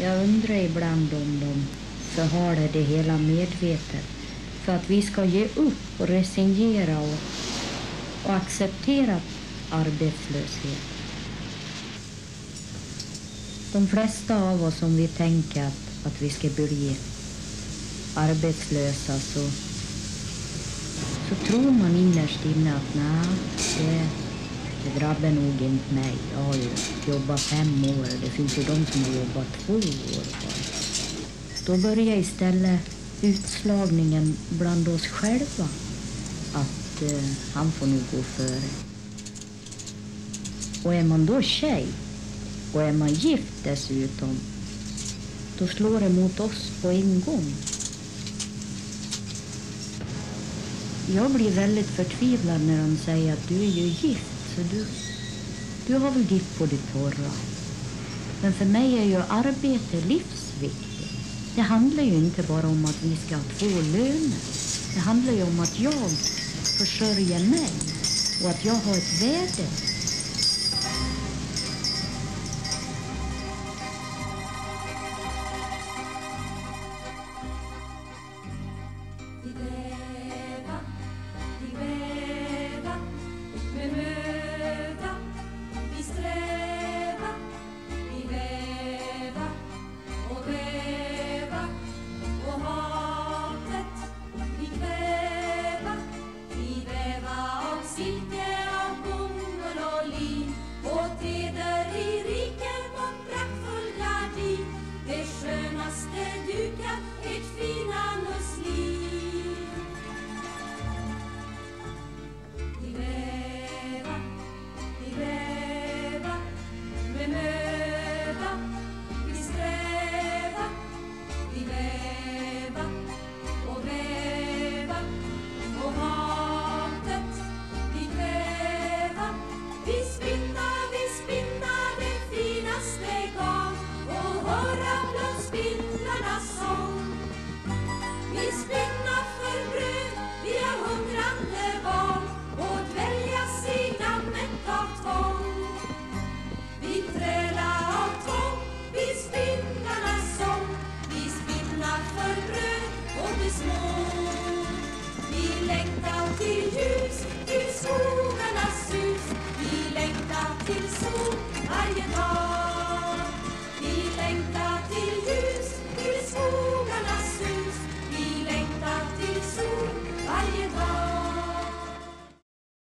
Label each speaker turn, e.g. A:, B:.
A: Jag undrar ibland om de förhalar det hela medvetet för att vi ska ge upp och resignera och, och acceptera arbetslöshet. De flesta av oss, om vi tänker att, att vi ska bli arbetslösa så, så tror man innerst inne att nej, det, det drabbar nog inte mig. Jag har ju jobbat fem år. Det finns ju de som har jobbat två år bara. Då börjar istället utslagningen bland oss själva. Att eh, han får nu gå före. Och är man då tjej och är man gift dessutom, då slår det mot oss på en gång. Jag blir väldigt förtvivlad när de säger att du är ju gift, så du, du har väl ditt på det torra. Men för mig är ju arbete livsviktigt. Det handlar ju inte bara om att vi ska ha två löner. Det handlar ju om att jag försörjer mig och att jag har ett värde